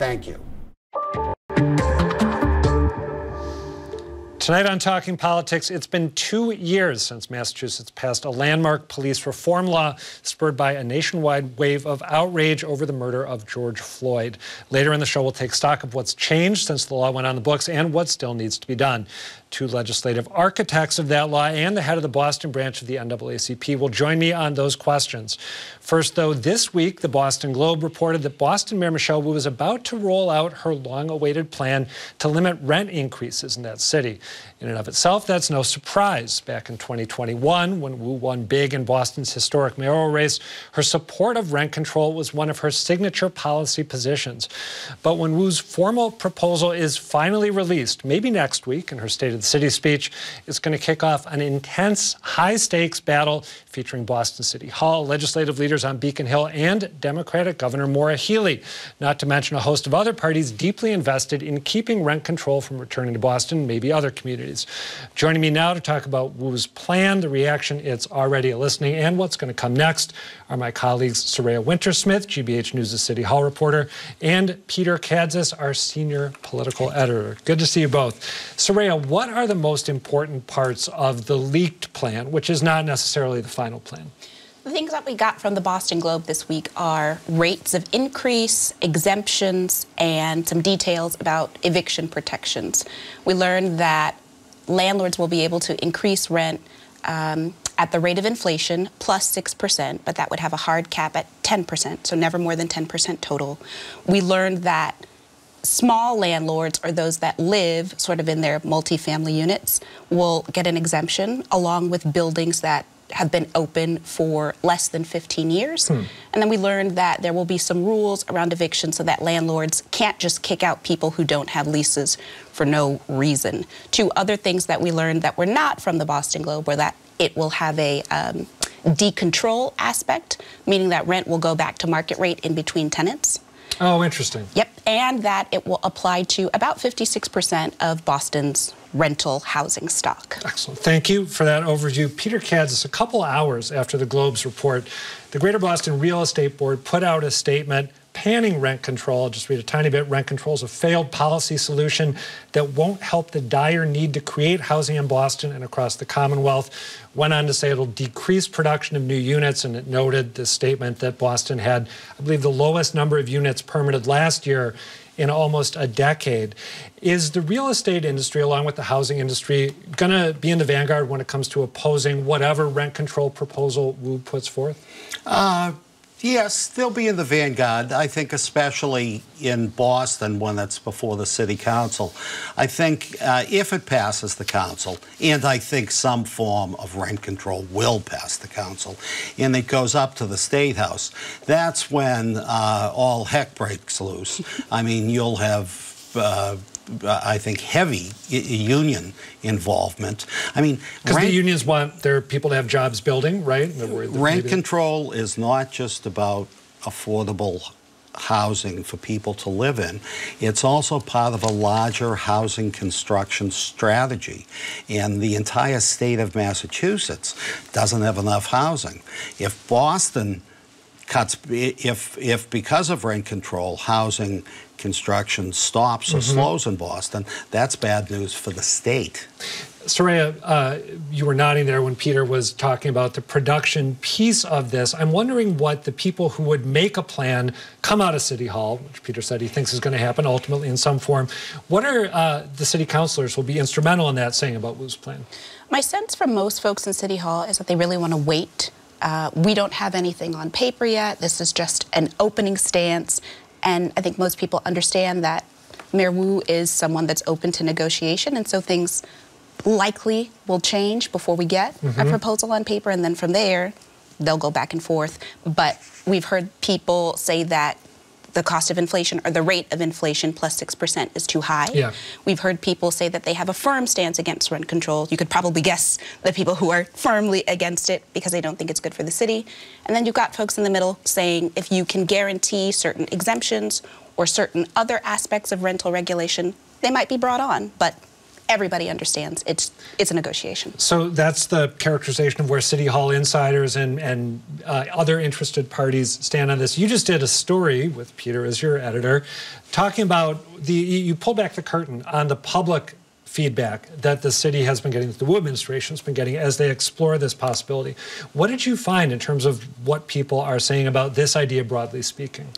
Thank you. Tonight on Talking Politics, it's been two years since Massachusetts passed a landmark police reform law spurred by a nationwide wave of outrage over the murder of George Floyd. Later in the show, we'll take stock of what's changed since the law went on the books and what still needs to be done. Two legislative architects of that law and the head of the Boston branch of the NAACP will join me on those questions. First, though, this week, the Boston Globe reported that Boston Mayor Michelle Wu was about to roll out her long awaited plan to limit rent increases in that city. In and of itself, that's no surprise. Back in 2021, when Wu won big in Boston's historic mayoral race, her support of rent control was one of her signature policy positions. But when Wu's formal proposal is finally released, maybe next week in her State of the City speech, is going to kick off an intense, high stakes battle featuring Boston City Hall, legislative leaders on Beacon Hill, and Democratic Governor Maura Healey, not to mention a host of other parties deeply invested in keeping rent control from returning to Boston, maybe other communities. Joining me now to talk about Wu's plan, the reaction it's already eliciting, and what's going to come next are my colleagues Saraya Wintersmith, GBH News' City Hall reporter, and Peter Kadzis, our senior political editor. Good to see you both. Saraya, what are the most important parts of the leaked plan, which is not necessarily the final plan? The things that we got from the Boston Globe this week are rates of increase, exemptions, and some details about eviction protections. We learned that landlords will be able to increase rent um, at the rate of inflation plus 6%, but that would have a hard cap at 10%, so never more than 10% total. We learned that small landlords or those that live sort of in their multifamily units will get an exemption along with buildings that have been open for less than 15 years. Hmm. And then we learned that there will be some rules around eviction so that landlords can't just kick out people who don't have leases for no reason. Two other things that we learned that were not from the Boston Globe were that it will have a um, decontrol aspect, meaning that rent will go back to market rate in between tenants. Oh, interesting. Yep, and that it will apply to about 56% of Boston's rental housing stock. Excellent. Thank you for that overview. Peter Kadzis, a couple hours after the Globe's report, the Greater Boston Real Estate Board put out a statement panning rent control. I'll just read a tiny bit. Rent control is a failed policy solution that won't help the dire need to create housing in Boston and across the Commonwealth. Went on to say it'll decrease production of new units, and it noted the statement that Boston had, I believe, the lowest number of units permitted last year in almost a decade. Is the real estate industry, along with the housing industry, going to be in the vanguard when it comes to opposing whatever rent control proposal Wu puts forth? Uh, Yes, they'll be in the vanguard. I think especially in Boston when it's before the city council. I think uh, if it passes the council, and I think some form of rent control will pass the council, and it goes up to the state house, that's when uh, all heck breaks loose. I mean, you'll have uh, I think, heavy union involvement. I mean, because the unions want their people to have jobs building, right? Rent control is not just about affordable housing for people to live in. It's also part of a larger housing construction strategy. And the entire state of Massachusetts doesn't have enough housing. If Boston cuts, if, if because of rent control, housing construction stops or mm -hmm. slows in Boston, that's bad news for the state. Saraya, uh, you were nodding there when Peter was talking about the production piece of this. I'm wondering what the people who would make a plan come out of City Hall, which Peter said he thinks is going to happen ultimately in some form. What are uh, the city councilors will be instrumental in that saying about Wu's plan? My sense from most folks in City Hall is that they really want to wait uh, we don't have anything on paper yet. This is just an opening stance. And I think most people understand that Mayor Wu is someone that's open to negotiation, and so things likely will change before we get mm -hmm. a mm-hmm. proposal on paper, and then from there, they'll go back and forth. But we've heard people say that the cost of inflation or the rate of inflation plus 6% is too high. Yeah. We've heard people say that they have a firm stance against rent control. You could probably guess the people who are firmly against it because they don't think it's good for the city. And then you've got folks in the middle saying if you can guarantee certain exemptions or certain other aspects of rental regulation, they might be brought on. But everybody understands it's it's a negotiation. So that's the characterization of where City Hall insiders and, and uh, other interested parties stand on this. You just did a story with Peter as your editor talking about the, you pull back the curtain on the public feedback that the city has been getting, the Wu administration has been getting as they explore this possibility. What did you find in terms of what people are saying about this idea, broadly speaking?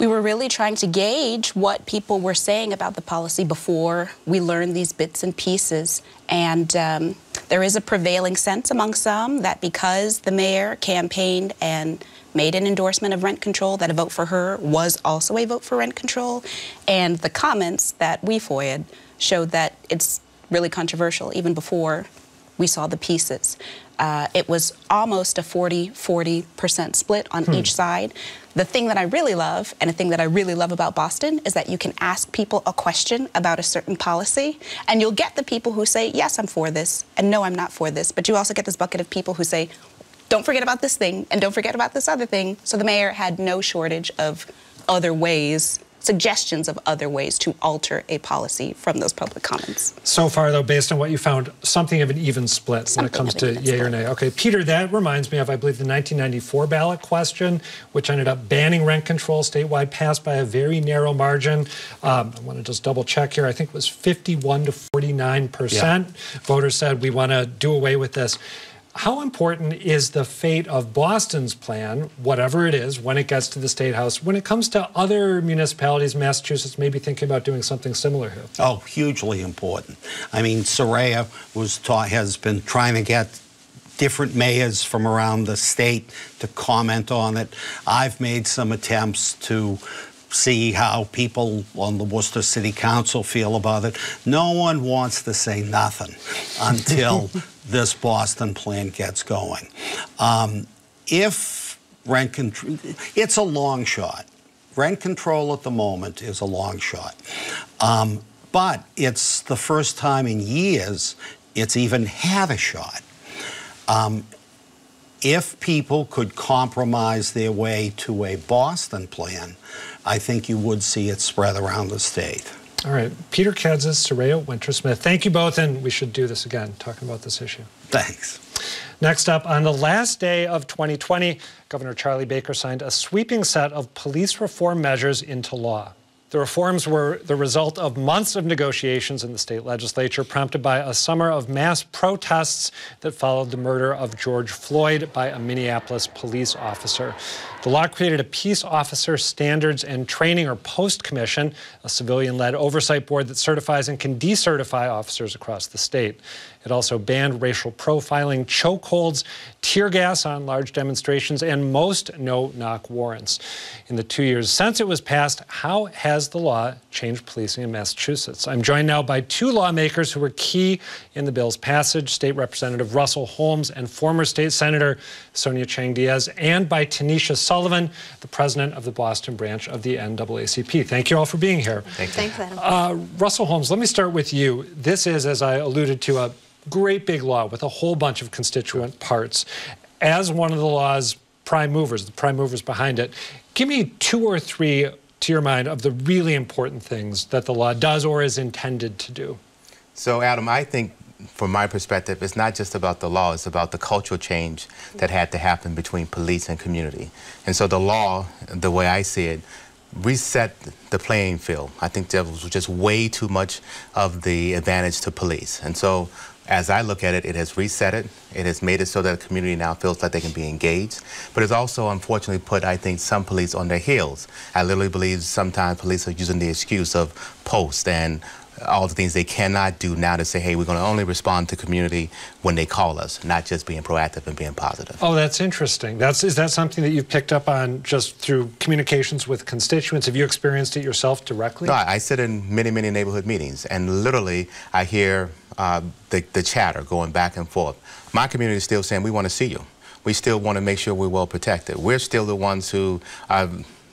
We were really trying to gauge what people were saying about the policy before we learned these bits and pieces. And um, there is a prevailing sense among some that because the mayor campaigned and made an endorsement of rent control, that a vote for her was also a vote for rent control. And the comments that we FOIA'd showed that it's really controversial even before we saw the pieces. Uh, it was almost a 40 40% split on hmm. each side. The thing that I really love, and the thing that I really love about Boston, is that you can ask people a question about a certain policy, and you'll get the people who say, Yes, I'm for this, and No, I'm not for this. But you also get this bucket of people who say, Don't forget about this thing, and don't forget about this other thing. So the mayor had no shortage of other ways suggestions of other ways to alter a policy from those public comments. So far, though, based on what you found, something of an even split something when it comes to yay or nay. Okay, Peter, that reminds me of, I believe, the 1994 ballot question, which ended up banning rent control statewide, passed by a very narrow margin. Um, I want to just double check here. I think it was 51 to 49 percent. Yeah. Voters said we want to do away with this. How important is the fate of Boston's plan, whatever it is, when it gets to the State House, when it comes to other municipalities, Massachusetts, maybe thinking about doing something similar here? Oh, hugely important. I mean, Saraya was taught, has been trying to get different mayors from around the state to comment on it. I've made some attempts to see how people on the Worcester City Council feel about it. No one wants to say nothing until this Boston plan gets going. Um, if rent control, it's a long shot. Rent control at the moment is a long shot. Um, but it's the first time in years it's even had a shot. Um, if people could compromise their way to a Boston plan, I think you would see it spread around the state. All right. Peter Kadzis, Saraya Wintersmith, thank you both, and we should do this again, talking about this issue. Thanks. Next up, on the last day of 2020, Governor Charlie Baker signed a sweeping set of police reform measures into law. The reforms were the result of months of negotiations in the state legislature, prompted by a summer of mass protests that followed the murder of George Floyd by a Minneapolis police officer. The law created a Peace Officer Standards and Training, or POST Commission, a civilian led oversight board that certifies and can decertify officers across the state. It also banned racial profiling, chokeholds, tear gas on large demonstrations, and most no knock warrants. In the two years since it was passed, how has the law changed policing in Massachusetts? I'm joined now by two lawmakers who were key in the bill's passage State Representative Russell Holmes and former State Senator Sonia Chang Diaz, and by Tanisha Sullivan, the president of the Boston branch of the NAACP. Thank you all for being here. Thank you. Thanks, Adam. Uh, Russell Holmes, let me start with you. This is, as I alluded to, a great big law with a whole bunch of constituent parts. As one of the law's prime movers, the prime movers behind it, give me two or three, to your mind, of the really important things that the law does or is intended to do. So, Adam, I think from my perspective, it's not just about the law, it's about the cultural change that had to happen between police and community. And so the law, the way I see it, reset the playing field. I think there was just way too much of the advantage to police. And so as I look at it, it has reset it. It has made it so that the community now feels like they can be engaged. But it's also unfortunately put, I think, some police on their heels. I literally believe sometimes police are using the excuse of post and all the things they cannot do now to say, hey, we're going to only respond to community when they call us, not just being proactive and being positive. Oh, that's interesting. That's is that something that you've picked up on just through communications with constituents? Have you experienced it yourself directly? No, I sit in many, many neighborhood meetings, and literally I hear uh, the, the chatter going back and forth. My community is still saying, we want to see you. We still want to make sure we're well protected. We're still the ones who are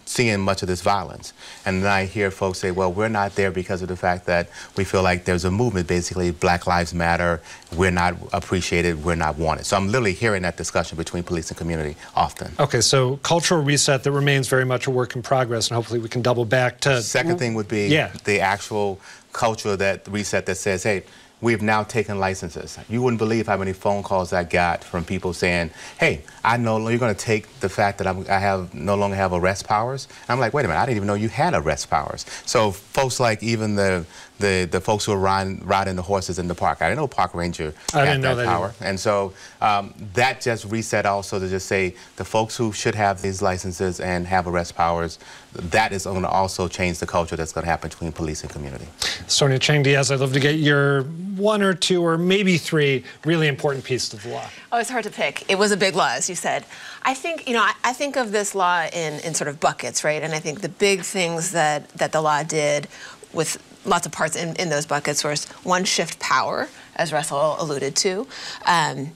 seeing much of this violence. And then I hear folks say, well, we're not there because of the fact that we feel like there's a movement, basically, Black Lives Matter, we're not appreciated, we're not wanted. So I'm literally hearing that discussion between police and community often. Okay, so cultural reset that remains very much a work in progress, and hopefully we can double back to... Second thing would be yeah. the actual culture that reset that says, hey, we've now taken licenses. You wouldn't believe how many phone calls I got from people saying, "Hey, I know you're going to take the fact that I'm, i have no longer have arrest powers." I'm like, "Wait a minute, I didn't even know you had arrest powers." So folks like even the the, the folks who are riding, riding the horses in the park, I didn't know park ranger I had didn't know that that power, and so um, that just reset also to just say the folks who should have these licenses and have arrest powers, that is going to also change the culture that's going to happen between police and community. Sonia Chang Diaz, I'd love to get your one or two or maybe three really important pieces of the law. Oh, it's hard to pick. It was a big law, as you said. I think, you know, I, I, think of this law in, in sort of buckets, right? And I think the big things that, that the law did with lots of parts in, in those buckets was one, shift power, as Russell alluded to. Um,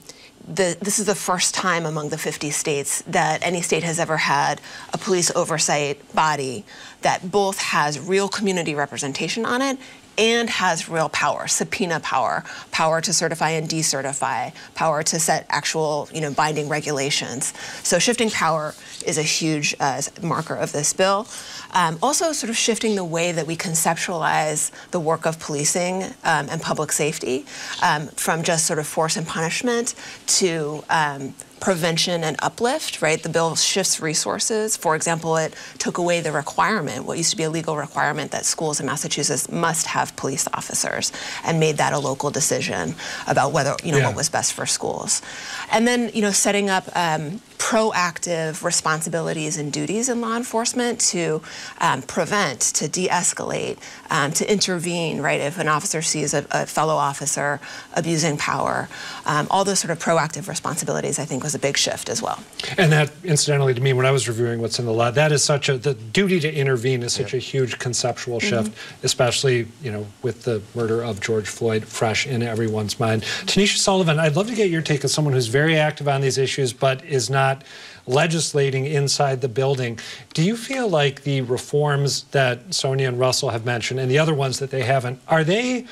the, this is the first time among the 50 states that any state has ever had a police oversight body that both has real community representation on it and has real power, subpoena power, power to certify and decertify, power to set actual, you know, binding regulations. So shifting power is a huge uh, marker of this bill. Um, also, sort of shifting the way that we conceptualize the work of policing um, and public safety um, from just sort of force and punishment to um, prevention and uplift, right? The bill shifts resources. For example, it took away the requirement, what used to be a legal requirement, that schools in Massachusetts must have police officers and made that a local decision about whether, you know, yeah. what was best for schools. And then, you know, setting up um, proactive responsibilities and duties in law enforcement to um, prevent, to de-escalate, um, to intervene, right, if an officer sees a, a fellow officer abusing power. Um, all those sort of proactive responsibilities, I think, was a big shift as well. And that, incidentally, to me, when I was reviewing what's in the law, that is such a, the duty to intervene is such yeah. a huge conceptual mm-hmm. shift, mm -hmm. especially, you know, with the murder of George Floyd fresh in everyone's mind. Tanisha Sullivan, I'd love to get your take as someone who's very active on these issues, but is not not legislating inside the building. Do you feel like the reforms that Sonia and Russell have mentioned and the other ones that they haven't, are they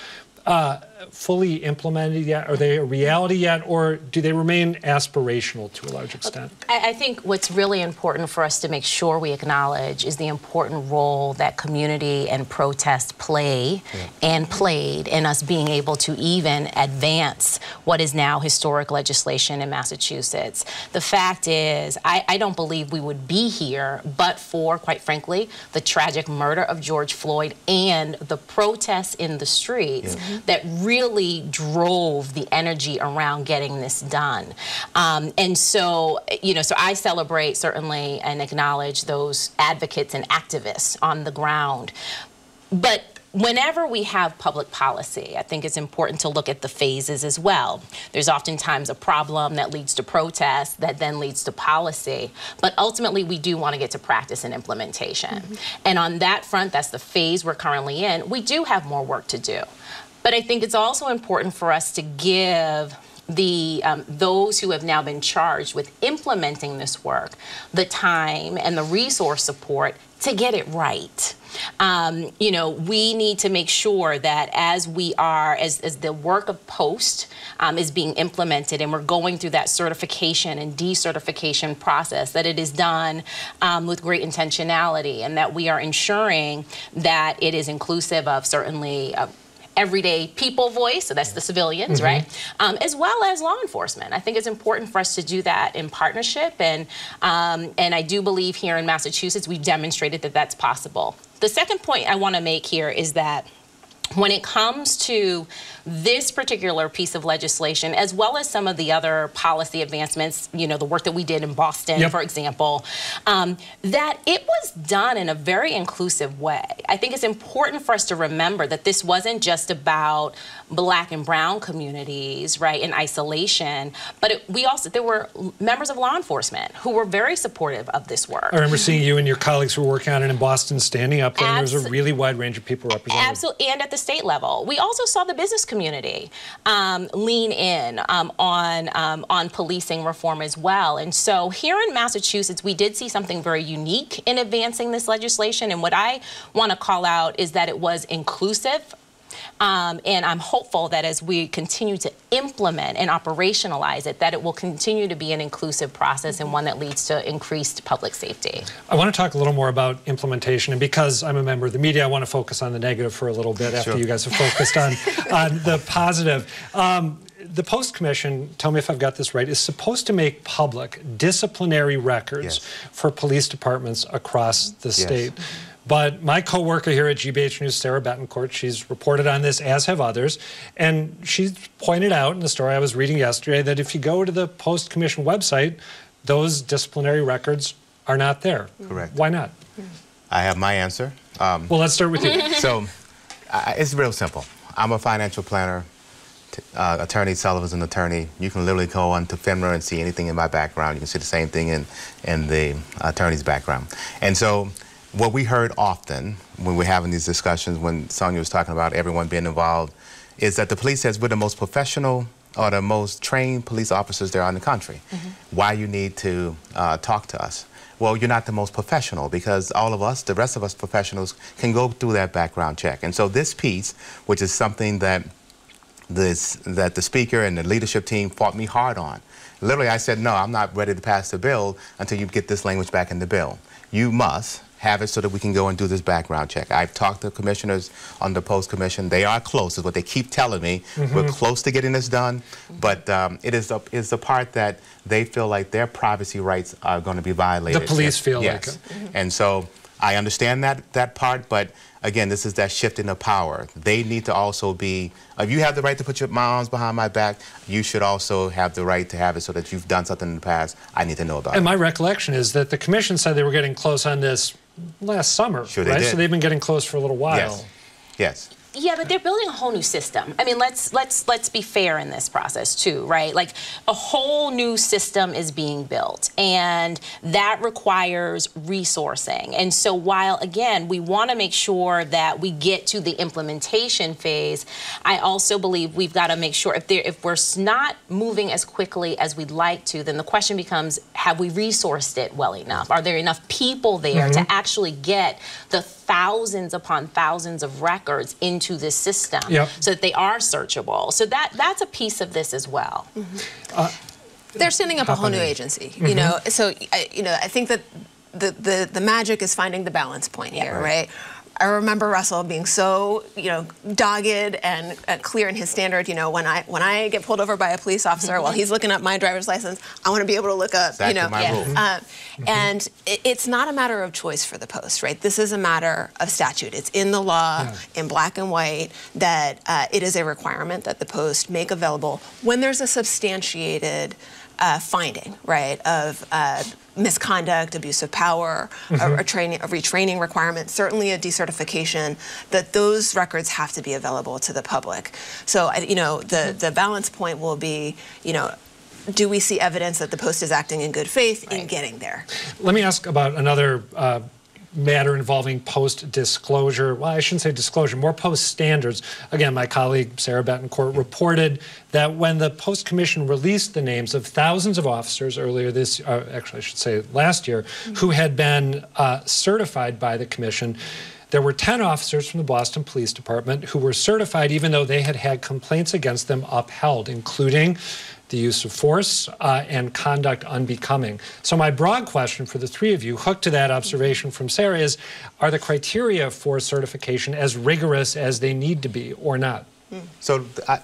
uh, fully implemented yet? Are they a reality yet, or do they remain aspirational to a large extent? I, I, think what's really important for us to make sure we acknowledge is the important role that community and protest play yeah. and played in us being able to even advance what is now historic legislation in Massachusetts. The fact is, I, I don't believe we would be here but for, quite frankly, the tragic murder of George Floyd and the protests in the streets yeah. that really really drove the energy around getting this done. Um, and so, you know, so I celebrate certainly and acknowledge those advocates and activists on the ground. But whenever we have public policy, I think it's important to look at the phases as well. There's oftentimes a problem that leads to protest that then leads to policy, but ultimately we do want to get to practice and implementation. Mm -hmm. And on that front, that's the phase we're currently in, we do have more work to do. But I think it's also important for us to give the um, those who have now been charged with implementing this work the time and the resource support to get it right. Um, you know, we need to make sure that as we are, as, as the work of POST um, is being implemented and we're going through that certification and decertification process, that it is done um, with great intentionality and that we are ensuring that it is inclusive of certainly uh, everyday people voice, so that's the civilians, mm -hmm. right? Um, as well as law enforcement. I think it's important for us to do that in partnership, and um, and I do believe here in Massachusetts we've demonstrated that that's possible. The second point I want to make here is that when it comes to this particular piece of legislation, as well as some of the other policy advancements, you know, the work that we did in Boston, yep. for example, um, that it was done in a very inclusive way. I think it's important for us to remember that this wasn't just about black and brown communities, right, in isolation, but it, we also, there were members of law enforcement who were very supportive of this work. I remember seeing you and your colleagues who were working on it in Boston standing up there, Absol and there was a really wide range of people represented. Absolutely, and at the state level. We also saw the business community um, lean in um, on, um, on policing reform as well. And so here in Massachusetts, we did see something very unique in advancing this legislation. And what I want to call out is that it was inclusive Um, and I'm hopeful that as we continue to implement and operationalize it, that it will continue to be an inclusive process and one that leads to increased public safety. I want to talk a little more about implementation, and because I'm a member of the media, I want to focus on the negative for a little bit after Sure. you guys have focused on, on the positive. Um, the Post Commission, tell me if I've got this right, is supposed to make public disciplinary records Yes. for police departments across the Yes. state. But my coworker here at GBH News, Sarah Betancourt, she's reported on this, as have others, and she's pointed out in the story I was reading yesterday that if you go to the Post Commission website, those disciplinary records are not there. Correct. Why not? I have my answer. Um, Well, let's start with you. so I it's real simple. I'm a financial planner. T- Uh, attorney Sullivan's an attorney. You can literally go on to FINRA and see anything in my background. You can see the same thing in, in the attorney's background. And so what we heard often when we're having these discussions, when Sonia was talking about everyone being involved, is that the police says we're the most professional or the most trained police officers there are in the country. Why you need to uh, talk to us? Well, you're not the most professional because all of us, the rest of us professionals, can go through that background check. And so this piece, which is something that this that the speaker and the leadership team fought me hard on. Literally, I said, no, I'm not ready to pass the bill until you get this language back in the bill. You must have it so that we can go and do this background check. I've talked to commissioners on the post commission. They are close, is what they keep telling me. We're close to getting this done, but um, it is the, is the part that they feel like their privacy rights are going to be violated. The police Yes, feel like yes. it. And so I understand that, that part, but again, this is that shifting of power. They need to also be, if you have the right to put your, my arms behind my back, you should also have the right to have it so that you've done something in the past. I need to know about And it. my recollection is that the commission said they were getting close on this last summer, Sure right? did. So they've been getting close for a little while. Yes. Yes. Yeah, but they're building a whole new system. I mean, let's let's let's be fair in this process too, right? Like a whole new system is being built, and that requires resourcing. And so, while again we want to make sure that we get to the implementation phase, I also believe we've got to make sure if there if we're not moving as quickly as we'd like to, then the question becomes: Have we resourced it well enough? Are there enough people there to mm-hmm. actually get the thousands upon thousands of records into this system Yep. so that they are searchable. So that that's a piece of this as well. Mm-hmm. Uh, They're standing up a whole new agency, you mm-hmm. know. So, I, you know, I think that the, the the magic is finding the balance point here, right? I remember Russell being so, you know, dogged and uh, clear in his standard. You know, when I when I get pulled over by a police officer while he's looking up my driver's license, I want to be able to look up, Exactly you know, my Yeah. rule. uh, and it, it's not a matter of choice for the post, right? This is a matter of statute. It's in the law, in black and white, that uh, it is a requirement that the post make available when there's a substantiated uh, finding, right, of uh, misconduct, abuse of power, a, a training, a retraining requirement, certainly a decertification. That those records have to be available to the public. So, you know, the the balance point will be, you know. Do we see evidence that the Post is acting in good faith in getting there? Let me ask about another uh, matter involving post disclosure. Well, I shouldn't say disclosure, more post standards. Again, my colleague Sarah Betancourt reported that when the Post Commission released the names of thousands of officers earlier this, uh, actually, I should say last year, who had been uh, certified by the Commission. There were 10 officers from the Boston Police Department who were certified even though they had had complaints against them upheld, including the use of force uh, and conduct unbecoming. So, my broad question for the three of you, hooked to that observation from Sarah, is Are the criteria for certification as rigorous as they need to be or not? So I,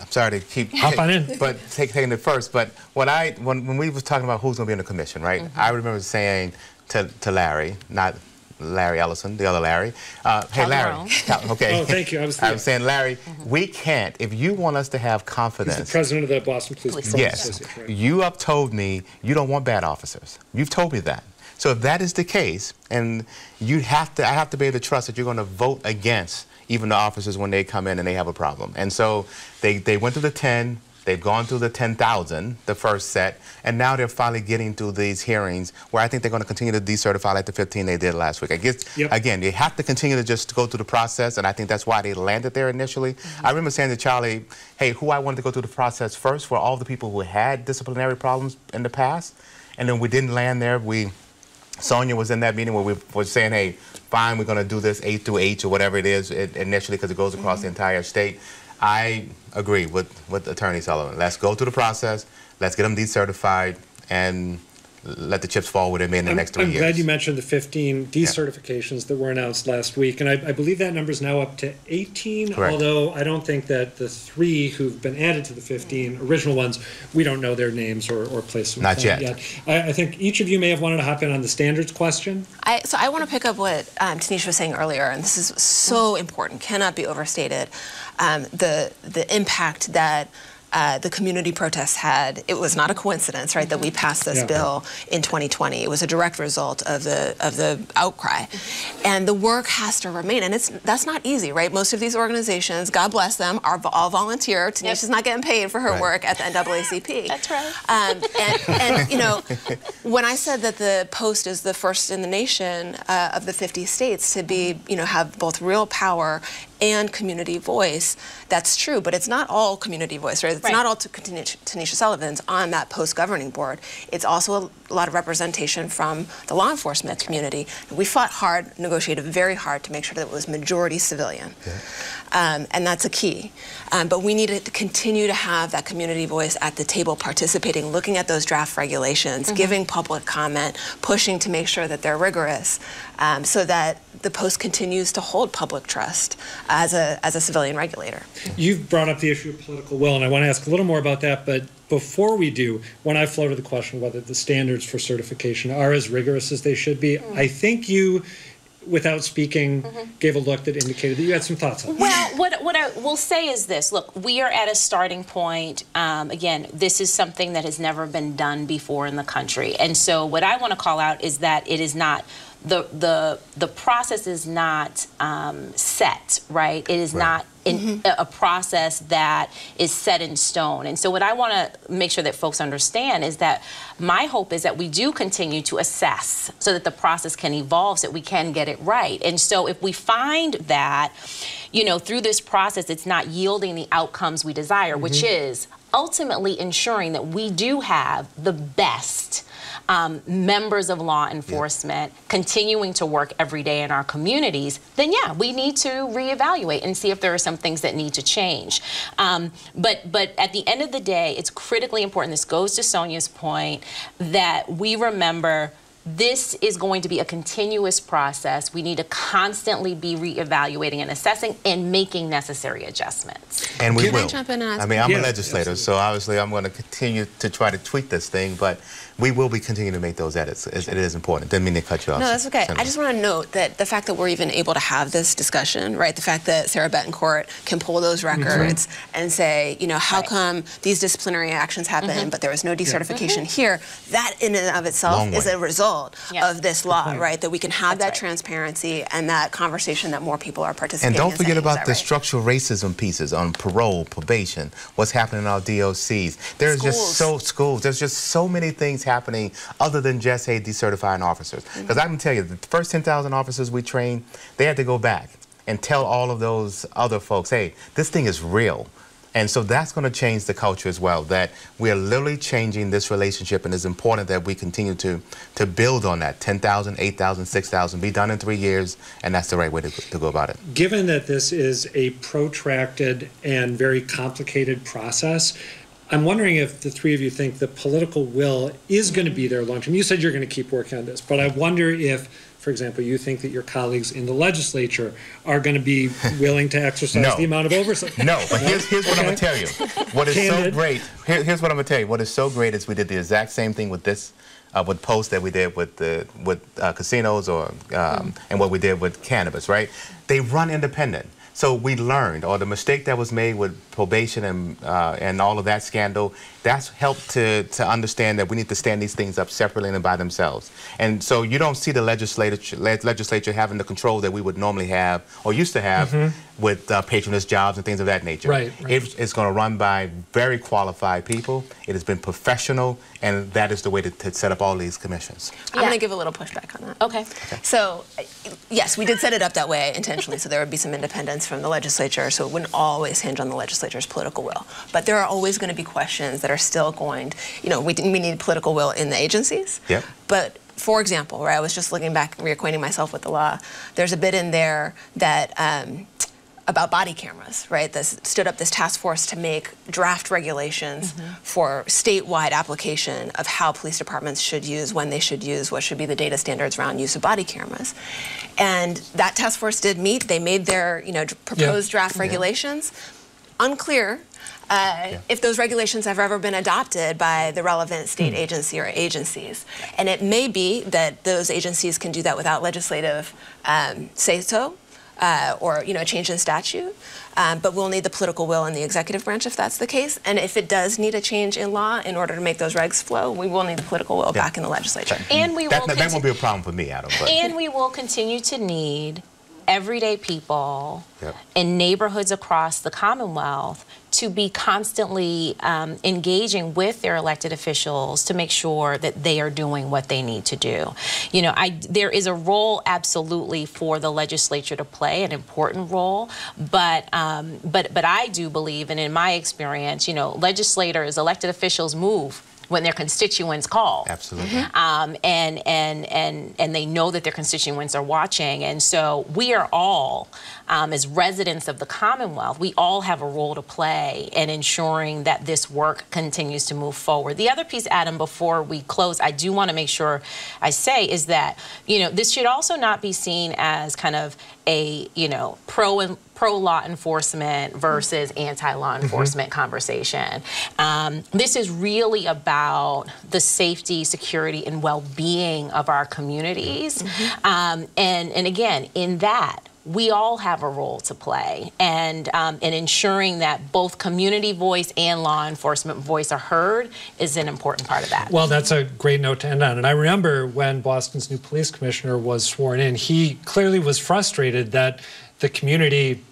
I'm sorry to keep Hop on in. but take, taking it first. But when I when, when we was talking about who's going to be in the commission, right? I remember saying to, to Larry, not Larry Ellison, the other Larry, uh, hey Larry, Cal- okay. Oh, thank you. I was- I'm saying Larry, we can't if you want us to have confidence. the president of the Boston Police Police Patrol Yes, right? you have told me you don't want bad officers. You've told me that. So if that is the case, and you have to, I have to be able to trust that you're going to vote against even the officers when they come in and they have a problem. And so they, they went to the 10, they've gone through the 10,000, the first set, and now they're finally getting through these hearings where I think they're going to continue to decertify like the 15 they did last week. I guess, Yep. again, they have to continue to just go through the process, and I think that's why they landed there initially. Mm-hmm. I remember saying to Charlie, hey, who I wanted to go through the process first were all the people who had disciplinary problems in the past, and then we didn't land there. We Sonia was in that meeting where we were saying, hey, fine, we're going to do this A through H or whatever it is initially because it goes across the mm-hmm. entire state. I agree with, with Attorney Sullivan. Let's go through the process. Let's get them decertified and let the chips fall where they may in the I'm, next three I'm years. glad you mentioned the 15 decertifications that were announced last week, and I, I believe that number is now up to 18. Correct. Although I don't think that the three who've been added to the 15 original ones, we don't know their names or, or place of Not employment yet. I, I think each of you may have wanted to hop in on the standards question. I, so I want to pick up what um, Tanisha was saying earlier, and this is so important, cannot be overstated. Um, the the impact that uh, the community protests had. It was not a coincidence, right, that we passed this Yeah. bill in 2020. It was a direct result of the of the outcry, and the work has to remain. And it's that's not easy, right? Most of these organizations, God bless them, are all volunteer. Tanisha's not getting paid for her Right. work at the NAACP. That's right. Um, and, and you know, when I said that the Post is the first in the nation uh, of the 50 states to be, you know, have both real power and community voice, that's true. But it's not all community voice, right? It's Right. not all to Tanisha, Tanisha Sullivan's on that Post governing board. It's also a lot of representation from the law enforcement community. We fought hard, negotiated very hard to make sure that it was majority civilian. Um, and that's a key. Um, but we need to continue to have that community voice at the table, participating, looking at those draft regulations, giving public comment, pushing to make sure that they're rigorous, um, so that the post continues to hold public trust as a as a civilian regulator. You've brought up the issue of political will, and I want to ask a little more about that. But before we do, when I floated the question whether the standards for certification are as rigorous as they should be, I think you, without speaking, gave a look that indicated that you had some thoughts on it. Well, what, what I will say is this look, we are at a starting point. Um, again, this is something that has never been done before in the country. And so, what I want to call out is that it is not. The, the the process is not um, set, right? It is Right. not in, a, a process that is set in stone. And so, what I want to make sure that folks understand is that my hope is that we do continue to assess so that the process can evolve, so that we can get it right. And so, if we find that, you know, through this process, it's not yielding the outcomes we desire, which is ultimately ensuring that we do have the best um, members of law enforcement continuing to work every day in our communities, then yeah, we need to reevaluate and see if there are some things that need to change. Um, but but at the end of the day, it's critically important. This goes to Sonia's point that we remember. This is going to be a continuous process. We need to constantly be reevaluating and assessing and making necessary adjustments. And we Can I will. jump in and ask- I mean, I'm Yeah, a legislator, so obviously I'm going to continue to try to tweak this thing, but we will be continuing to make those edits. It it is important. Didn't mean to cut you off. No, that's okay. I just want to note that the fact that we're even able to have this discussion, right? The fact that Sarah Betancourt can pull those records and say, you know, how Right. come these disciplinary actions happen, mm-hmm. but there was no decertification here? That in and of itself Long is way. a result Yeah. of this law, right? That we can have That's that right. transparency and that conversation that more people are participating. And don't forget saying, about the right? structural racism pieces on parole, probation, what's happening in our DOCs. There's just so schools. There's just so many things happening other than just hey decertifying officers. Mm-hmm. Because I can tell you, the first 10,000 officers we trained, they had to go back and tell all of those other folks, hey, this thing is real. And so that's going to change the culture as well. That we are literally changing this relationship, and it's important that we continue to to build on that. 10,000, 8,000, 6,000, be done in three years, and that's the right way to, to go about it. Given that this is a protracted and very complicated process, I'm wondering if the three of you think the political will is going to be there long term. You said you're going to keep working on this, but I wonder if, for example, you think that your colleagues in the legislature are going to be willing to exercise No. the amount of oversight. No, but here's, here's what I'm going to tell you. What is Candid. so great, here, here's what I'm going to tell you. What is so great is we did the exact same thing with this, uh, with posts that we did with the with uh, casinos or um, and what we did with cannabis, right? They run independent. So we learned, or the mistake that was made with probation and uh, and all of that scandal, that's helped to to understand that we need to stand these things up separately and by themselves. And so you don't see the legislature le- legislature having the control that we would normally have or used to have with uh, patronage jobs and things of that nature. Right, right. It- it's going to run by very qualified people. It has been professional, and that is the way to, to set up all these commissions. I'm going to give a little pushback on that. Okay. okay. So, yes, we did set it up that way intentionally, so there would be some independence from the legislature, so it wouldn't always hinge on the legislature's political will. But there are always going to be questions that are still going, to, you know, we, we need political will in the agencies. Yep. But for example, right, I was just looking back, reacquainting myself with the law. There's a bit in there that um, about body cameras, right? This stood up this task force to make draft regulations for statewide application of how police departments should use, when they should use, what should be the data standards around use of body cameras. And that task force did meet. They made their, you know, proposed draft regulations. Unclear uh, if those regulations have ever been adopted by the relevant state agency or agencies. And it may be that those agencies can do that without legislative um, say so. Uh, or you know, a change in statute, um, but we'll need the political will in the executive branch if that's the case. And if it does need a change in law in order to make those regs flow, we will need the political will back in the legislature. And we That, will that won't be a problem for me, Adam. But and we will continue to need everyday people Yep. in neighborhoods across the Commonwealth to be constantly um, engaging with their elected officials to make sure that they are doing what they need to do. You know, I, there is a role absolutely for the legislature to play, an important role, but um, but but I do believe, and in my experience, you know, legislators, elected officials move when their constituents call. Absolutely. um, and and and and they know that their constituents are watching, and so we are all, um, as residents of the Commonwealth, we all have a role to play in ensuring that this work continues to move forward. The other piece, Adam, before we close, I do want to make sure I say is that you know this should also not be seen as kind of a you know pro and pro law enforcement versus anti law enforcement conversation. Um, this is really about the safety, security, and well being of our communities. Um, and, and again, in that, we all have a role to play and um, in ensuring that both community voice and law enforcement voice are heard is an important part of that. Well, that's a great note to end on. And I remember when Boston's new police commissioner was sworn in, he clearly was frustrated that the community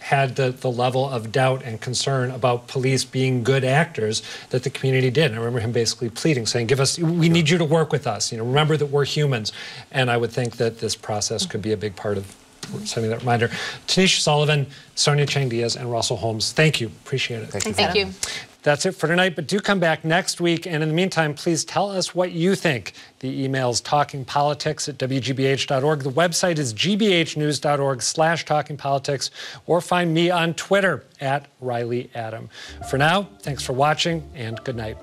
had the, the level of doubt and concern about police being good actors that the community did. And I remember him basically pleading, saying, "Give us, we need you to work with us. You know, remember that we're humans." And I would think that this process could be a big part of sending that reminder. Tanisha Sullivan, Sonia Chang Diaz, and Russell Holmes. Thank you. Appreciate it. Thank you. Thank you. That's it for tonight, but do come back next week. And in the meantime, please tell us what you think. The email email's talkingpolitics at wgbh.org. The website is gbhnews.org slash talkingpolitics, or find me on Twitter at Reilly Adam. For now, thanks for watching and good night.